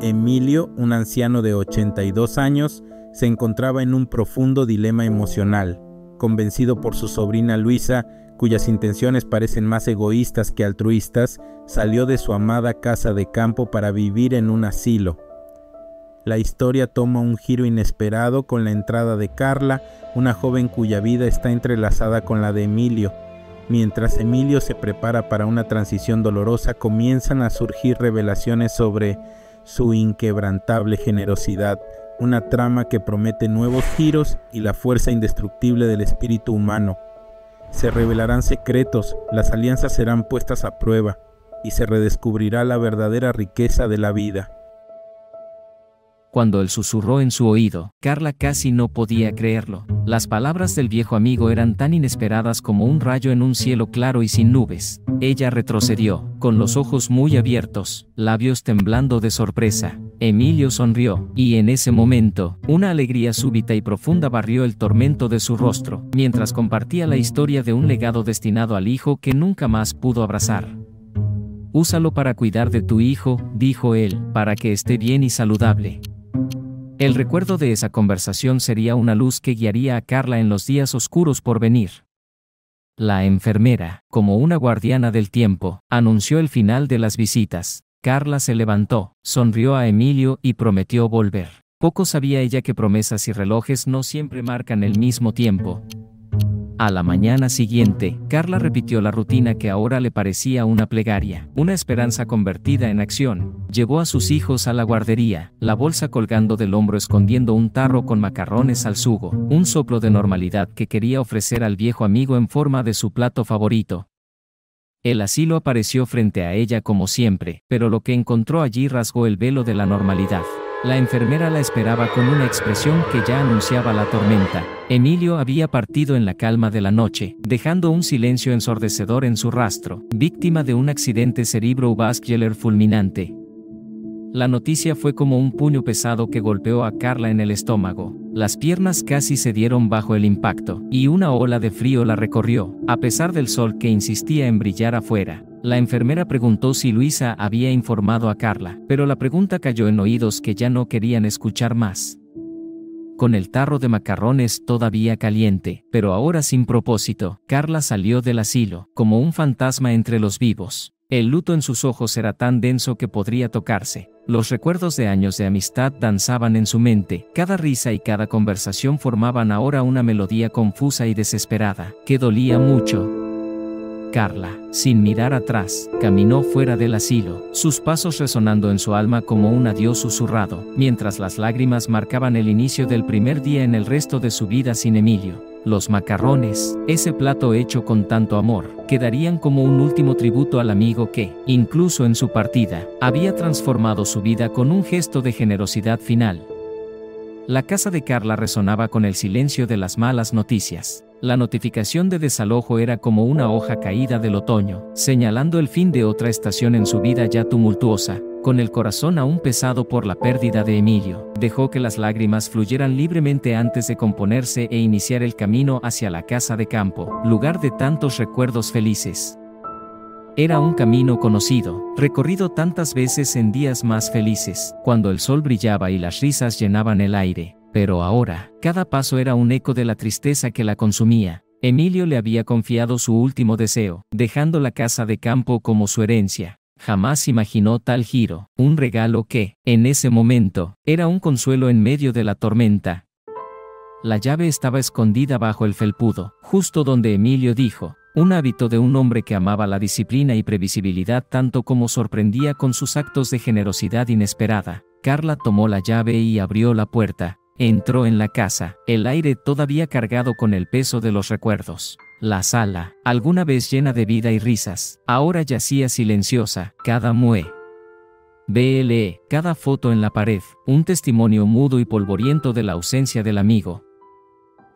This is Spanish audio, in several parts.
Emilio, un anciano de 82 años, se encontraba en un profundo dilema emocional. Convencido por su sobrina Luisa, cuyas intenciones parecen más egoístas que altruistas, salió de su amada casa de campo para vivir en un asilo. La historia toma un giro inesperado con la entrada de Carla, una joven cuya vida está entrelazada con la de Emilio. Mientras Emilio se prepara para una transición dolorosa, comienzan a surgir revelaciones sobre su inquebrantable generosidad, una trama que promete nuevos giros y la fuerza indestructible del espíritu humano. Se revelarán secretos, las alianzas serán puestas a prueba y se redescubrirá la verdadera riqueza de la vida. Cuando él susurró en su oído, Carla casi no podía creerlo. Las palabras del viejo amigo eran tan inesperadas como un rayo en un cielo claro y sin nubes. Ella retrocedió, con los ojos muy abiertos, labios temblando de sorpresa. Emilio sonrió, y en ese momento, una alegría súbita y profunda barrió el tormento de su rostro, mientras compartía la historia de un legado destinado al hijo que nunca más pudo abrazar. Úsalo para cuidar de tu hijo, dijo él, para que esté bien y saludable. El recuerdo de esa conversación sería una luz que guiaría a Carla en los días oscuros por venir. La enfermera, como una guardiana del tiempo, anunció el final de las visitas. Carla se levantó, sonrió a Emilio y prometió volver. Poco sabía ella que promesas y relojes no siempre marcan el mismo tiempo. A la mañana siguiente, Carla repitió la rutina que ahora le parecía una plegaria, una esperanza convertida en acción. Llevó a sus hijos a la guardería, la bolsa colgando del hombro escondiendo un tarro con macarrones al sugo, un soplo de normalidad que quería ofrecer al viejo amigo en forma de su plato favorito. El asilo apareció frente a ella como siempre, pero lo que encontró allí rasgó el velo de la normalidad. La enfermera la esperaba con una expresión que ya anunciaba la tormenta. Emilio había partido en la calma de la noche, dejando un silencio ensordecedor en su rastro, víctima de un accidente cerebrovascular fulminante. La noticia fue como un puño pesado que golpeó a Carla en el estómago. Las piernas casi se dieron bajo el impacto, y una ola de frío la recorrió, a pesar del sol que insistía en brillar afuera. La enfermera preguntó si Luisa había informado a Carla, pero la pregunta cayó en oídos que ya no querían escuchar más. Con el tarro de macarrones todavía caliente, pero ahora sin propósito, Carla salió del asilo, como un fantasma entre los vivos. El luto en sus ojos era tan denso que podría tocarse. Los recuerdos de años de amistad danzaban en su mente, cada risa y cada conversación formaban ahora una melodía confusa y desesperada, que dolía mucho. Carla, sin mirar atrás, caminó fuera del asilo, sus pasos resonando en su alma como un adiós susurrado, mientras las lágrimas marcaban el inicio del primer día en el resto de su vida sin Emilio. Los macarrones, ese plato hecho con tanto amor, quedarían como un último tributo al amigo que, incluso en su partida, había transformado su vida con un gesto de generosidad final. La casa de Carla resonaba con el silencio de las malas noticias. La notificación de desalojo era como una hoja caída del otoño, señalando el fin de otra estación en su vida ya tumultuosa. Con el corazón aún pesado por la pérdida de Emilio, dejó que las lágrimas fluyeran libremente antes de componerse e iniciar el camino hacia la casa de campo, lugar de tantos recuerdos felices. Era un camino conocido, recorrido tantas veces en días más felices, cuando el sol brillaba y las risas llenaban el aire, pero ahora, cada paso era un eco de la tristeza que la consumía. Emilio le había confiado su último deseo, dejando la casa de campo como su herencia. Jamás imaginó tal giro, un regalo que, en ese momento, era un consuelo en medio de la tormenta. La llave estaba escondida bajo el felpudo, justo donde Emilio dijo, un hábito de un hombre que amaba la disciplina y previsibilidad tanto como sorprendía con sus actos de generosidad inesperada. Carla tomó la llave y abrió la puerta, Entró en la casa, el aire todavía cargado con el peso de los recuerdos. La sala, alguna vez llena de vida y risas, ahora yacía silenciosa, cada mue. BLE, cada foto en la pared, un testimonio mudo y polvoriento de la ausencia del amigo.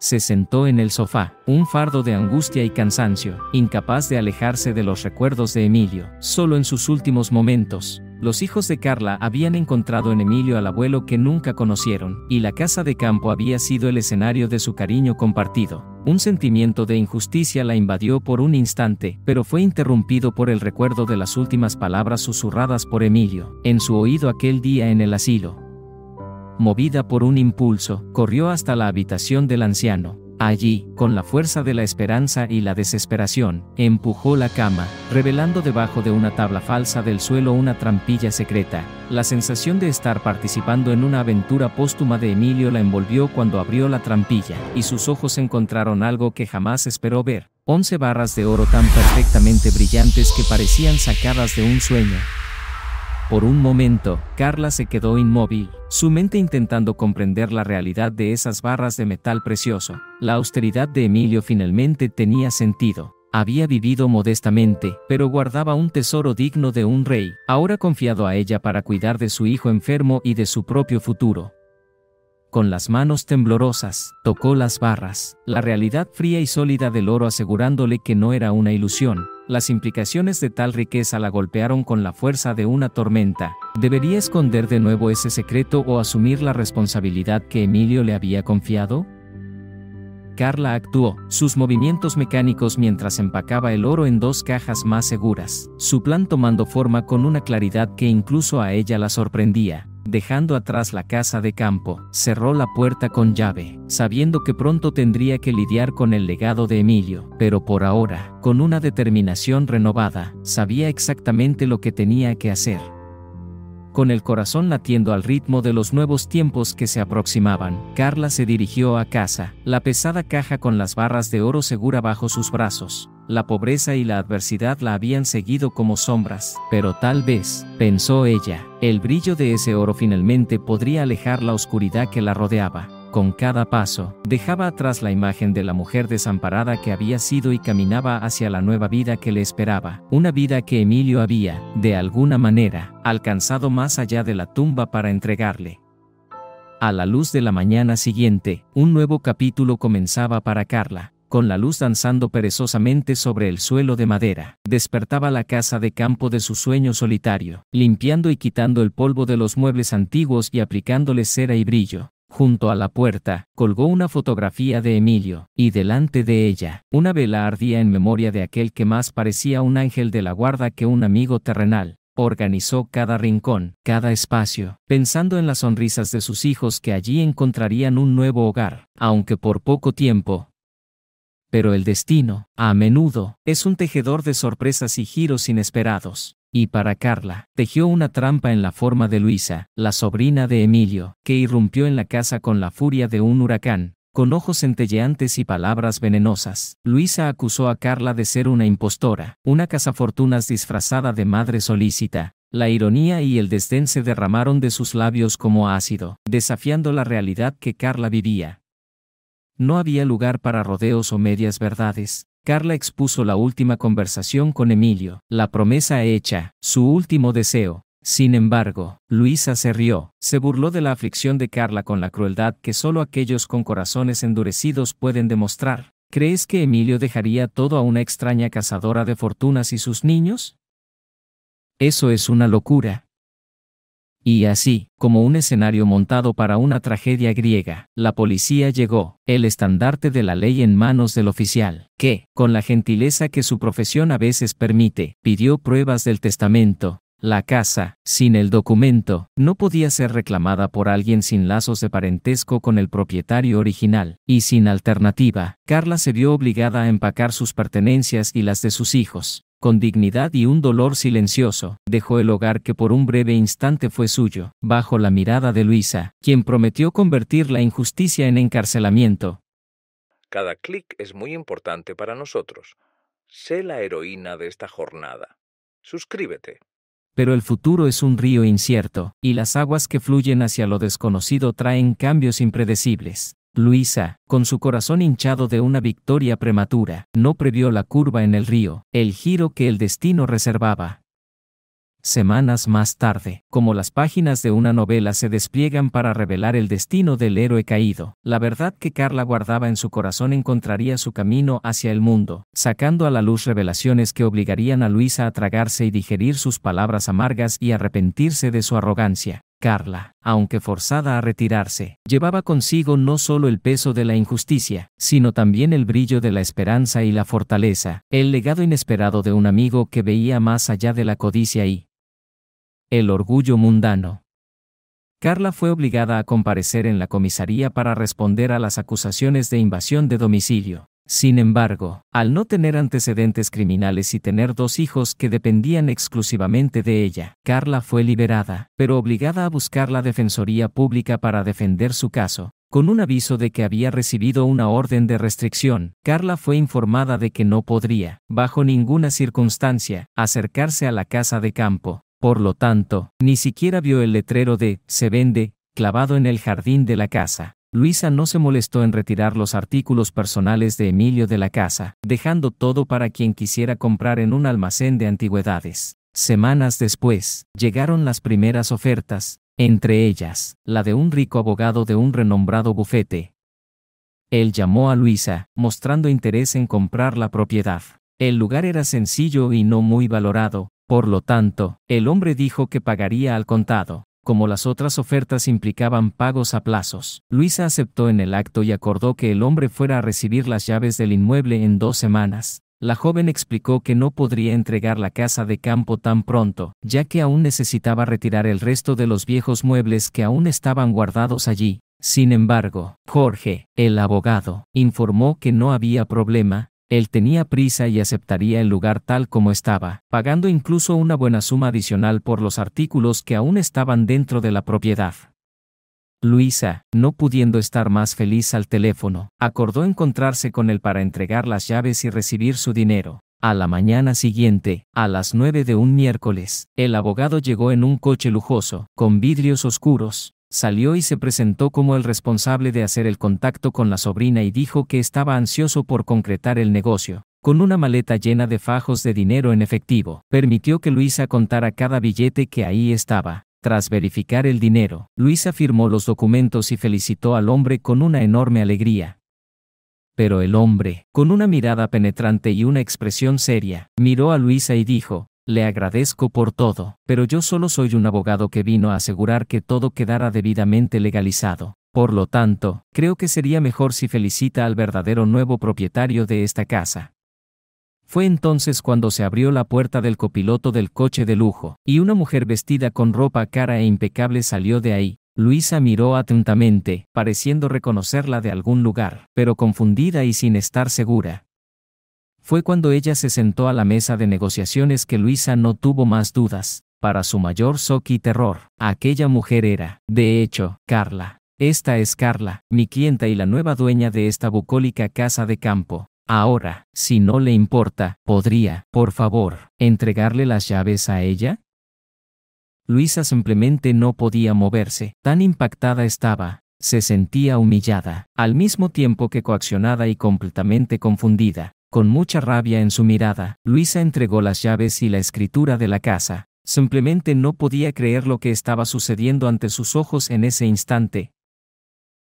Se sentó en el sofá, un fardo de angustia y cansancio, incapaz de alejarse de los recuerdos de Emilio. Solo en sus últimos momentos, Los hijos de Carla habían encontrado en Emilio al abuelo que nunca conocieron, y la casa de campo había sido el escenario de su cariño compartido. Un sentimiento de injusticia la invadió por un instante, pero fue interrumpido por el recuerdo de las últimas palabras susurradas por Emilio, en su oído aquel día en el asilo. Movida por un impulso, corrió hasta la habitación del anciano, Allí, con la fuerza de la esperanza y la desesperación, empujó la cama, revelando debajo de una tabla falsa del suelo una trampilla secreta. La sensación de estar participando en una aventura póstuma de Emilio la envolvió cuando abrió la trampilla, y sus ojos encontraron algo que jamás esperó ver. Once barras de oro tan perfectamente brillantes que parecían sacadas de un sueño. Por un momento, Carla se quedó inmóvil, su mente intentando comprender la realidad de esas barras de metal precioso. La austeridad de Emilio finalmente tenía sentido. Había vivido modestamente, pero guardaba un tesoro digno de un rey, ahora confiado a ella para cuidar de su hijo enfermo y de su propio futuro. Con las manos temblorosas, tocó las barras, la realidad fría y sólida del oro asegurándole que no era una ilusión. Las implicaciones de tal riqueza la golpearon con la fuerza de una tormenta. ¿Debería esconder de nuevo ese secreto o asumir la responsabilidad que Emilio le había confiado? Carla actuó, sus movimientos mecánicos mientras empacaba el oro en dos cajas más seguras, su plan tomando forma con una claridad que incluso a ella la sorprendía. Dejando atrás la casa de campo, cerró la puerta con llave, sabiendo que pronto tendría que lidiar con el legado de Emilio, pero por ahora, con una determinación renovada, sabía exactamente lo que tenía que hacer. Con el corazón latiendo al ritmo de los nuevos tiempos que se aproximaban, Carla se dirigió a casa, la pesada caja con las barras de oro segura bajo sus brazos, la pobreza y la adversidad la habían seguido como sombras, pero tal vez, pensó ella, el brillo de ese oro finalmente podría alejar la oscuridad que la rodeaba. Con cada paso, dejaba atrás la imagen de la mujer desamparada que había sido y caminaba hacia la nueva vida que le esperaba, una vida que Emilio había, de alguna manera, alcanzado más allá de la tumba para entregarle. A la luz de la mañana siguiente, un nuevo capítulo comenzaba para Carla con la luz danzando perezosamente sobre el suelo de madera. Despertaba la casa de campo de su sueño solitario, limpiando y quitando el polvo de los muebles antiguos y aplicándole cera y brillo. Junto a la puerta, colgó una fotografía de Emilio, y delante de ella, una vela ardía en memoria de aquel que más parecía un ángel de la guarda que un amigo terrenal. Organizó cada rincón, cada espacio, pensando en las sonrisas de sus hijos que allí encontrarían un nuevo hogar, aunque por poco tiempo, pero el destino, a menudo, es un tejedor de sorpresas y giros inesperados. Y para Carla, tejió una trampa en la forma de Luisa, la sobrina de Emilio, que irrumpió en la casa con la furia de un huracán, con ojos centelleantes y palabras venenosas. Luisa acusó a Carla de ser una impostora, una cazafortunas disfrazada de madre solícita. La ironía y el desdén se derramaron de sus labios como ácido, desafiando la realidad que Carla vivía. No había lugar para rodeos o medias verdades. Carla expuso la última conversación con Emilio, la promesa hecha, su último deseo. Sin embargo, Luisa se rió, se burló de la aflicción de Carla con la crueldad que solo aquellos con corazones endurecidos pueden demostrar. ¿Crees que Emilio dejaría todo a una extraña cazadora de fortunas y sus niños? Eso es una locura. Y así, como un escenario montado para una tragedia griega, la policía llegó, el estandarte de la ley en manos del oficial, que, con la gentileza que su profesión a veces permite, pidió pruebas del testamento. La casa, sin el documento, no podía ser reclamada por alguien sin lazos de parentesco con el propietario original, y sin alternativa, Carla se vio obligada a empacar sus pertenencias y las de sus hijos, con dignidad y un dolor silencioso, dejó el hogar que por un breve instante fue suyo, bajo la mirada de Luisa, quien prometió convertir la injusticia en encarcelamiento. Cada clic es muy importante para nosotros. Sé la heroína de esta jornada. Suscríbete. Pero el futuro es un río incierto, y las aguas que fluyen hacia lo desconocido traen cambios impredecibles. Luisa, con su corazón hinchado de una victoria prematura, no previó la curva en el río, el giro que el destino reservaba. Semanas más tarde, como las páginas de una novela se despliegan para revelar el destino del héroe caído, la verdad que Carla guardaba en su corazón encontraría su camino hacia el mundo, sacando a la luz revelaciones que obligarían a Luisa a tragarse y digerir sus palabras amargas y arrepentirse de su arrogancia. Carla, aunque forzada a retirarse, llevaba consigo no solo el peso de la injusticia, sino también el brillo de la esperanza y la fortaleza, el legado inesperado de un amigo que veía más allá de la codicia y el orgullo mundano. Carla fue obligada a comparecer en la comisaría para responder a las acusaciones de invasión de domicilio. Sin embargo, al no tener antecedentes criminales y tener dos hijos que dependían exclusivamente de ella, Carla fue liberada, pero obligada a buscar la Defensoría Pública para defender su caso. Con un aviso de que había recibido una orden de restricción, Carla fue informada de que no podría, bajo ninguna circunstancia, acercarse a la casa de campo. Por lo tanto, ni siquiera vio el letrero de se vende, clavado en el jardín de la casa. Luisa no se molestó en retirar los artículos personales de Emilio de la casa, dejando todo para quien quisiera comprar en un almacén de antigüedades. Semanas después, llegaron las primeras ofertas, entre ellas, la de un rico abogado de un renombrado bufete. Él llamó a Luisa, mostrando interés en comprar la propiedad. El lugar era sencillo y no muy valorado, por lo tanto, el hombre dijo que pagaría al contado como las otras ofertas implicaban pagos a plazos. Luisa aceptó en el acto y acordó que el hombre fuera a recibir las llaves del inmueble en dos semanas. La joven explicó que no podría entregar la casa de campo tan pronto, ya que aún necesitaba retirar el resto de los viejos muebles que aún estaban guardados allí. Sin embargo, Jorge, el abogado, informó que no había problema, él tenía prisa y aceptaría el lugar tal como estaba, pagando incluso una buena suma adicional por los artículos que aún estaban dentro de la propiedad. Luisa, no pudiendo estar más feliz al teléfono, acordó encontrarse con él para entregar las llaves y recibir su dinero. A la mañana siguiente, a las nueve de un miércoles, el abogado llegó en un coche lujoso, con vidrios oscuros, salió y se presentó como el responsable de hacer el contacto con la sobrina y dijo que estaba ansioso por concretar el negocio. Con una maleta llena de fajos de dinero en efectivo, permitió que Luisa contara cada billete que ahí estaba. Tras verificar el dinero, Luisa firmó los documentos y felicitó al hombre con una enorme alegría. Pero el hombre, con una mirada penetrante y una expresión seria, miró a Luisa y dijo, le agradezco por todo, pero yo solo soy un abogado que vino a asegurar que todo quedara debidamente legalizado. Por lo tanto, creo que sería mejor si felicita al verdadero nuevo propietario de esta casa. Fue entonces cuando se abrió la puerta del copiloto del coche de lujo, y una mujer vestida con ropa cara e impecable salió de ahí. Luisa miró atentamente, pareciendo reconocerla de algún lugar, pero confundida y sin estar segura. Fue cuando ella se sentó a la mesa de negociaciones que Luisa no tuvo más dudas. Para su mayor shock y terror, aquella mujer era, de hecho, Carla. Esta es Carla, mi clienta y la nueva dueña de esta bucólica casa de campo. Ahora, si no le importa, ¿podría, por favor, entregarle las llaves a ella? Luisa simplemente no podía moverse, tan impactada estaba, se sentía humillada, al mismo tiempo que coaccionada y completamente confundida. Con mucha rabia en su mirada, Luisa entregó las llaves y la escritura de la casa. Simplemente no podía creer lo que estaba sucediendo ante sus ojos en ese instante.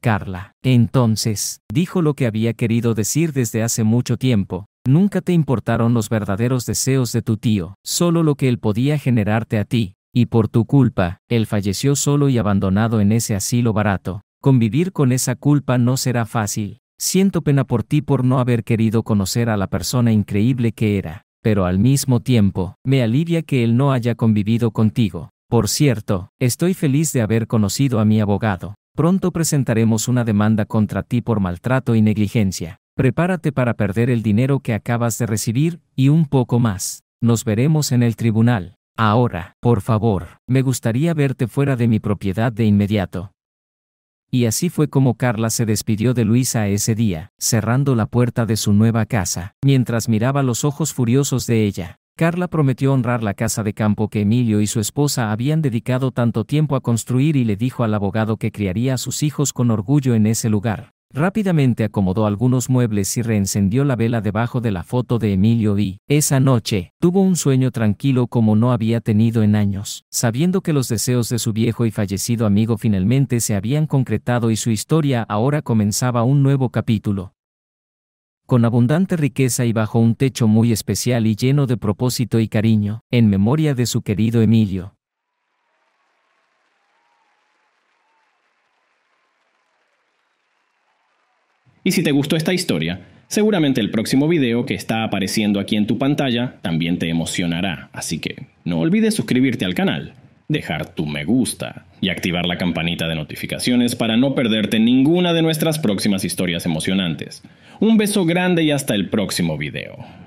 Carla, entonces, dijo lo que había querido decir desde hace mucho tiempo. Nunca te importaron los verdaderos deseos de tu tío, solo lo que él podía generarte a ti, y por tu culpa, él falleció solo y abandonado en ese asilo barato. Convivir con esa culpa no será fácil. Siento pena por ti por no haber querido conocer a la persona increíble que era, pero al mismo tiempo, me alivia que él no haya convivido contigo. Por cierto, estoy feliz de haber conocido a mi abogado. Pronto presentaremos una demanda contra ti por maltrato y negligencia. Prepárate para perder el dinero que acabas de recibir, y un poco más. Nos veremos en el tribunal. Ahora, por favor, me gustaría verte fuera de mi propiedad de inmediato. Y así fue como Carla se despidió de Luisa ese día, cerrando la puerta de su nueva casa, mientras miraba los ojos furiosos de ella. Carla prometió honrar la casa de campo que Emilio y su esposa habían dedicado tanto tiempo a construir y le dijo al abogado que criaría a sus hijos con orgullo en ese lugar. Rápidamente acomodó algunos muebles y reencendió la vela debajo de la foto de Emilio y, esa noche, tuvo un sueño tranquilo como no había tenido en años, sabiendo que los deseos de su viejo y fallecido amigo finalmente se habían concretado y su historia ahora comenzaba un nuevo capítulo. Con abundante riqueza y bajo un techo muy especial y lleno de propósito y cariño, en memoria de su querido Emilio, Y si te gustó esta historia, seguramente el próximo video que está apareciendo aquí en tu pantalla también te emocionará, así que no olvides suscribirte al canal, dejar tu me gusta y activar la campanita de notificaciones para no perderte ninguna de nuestras próximas historias emocionantes. Un beso grande y hasta el próximo video.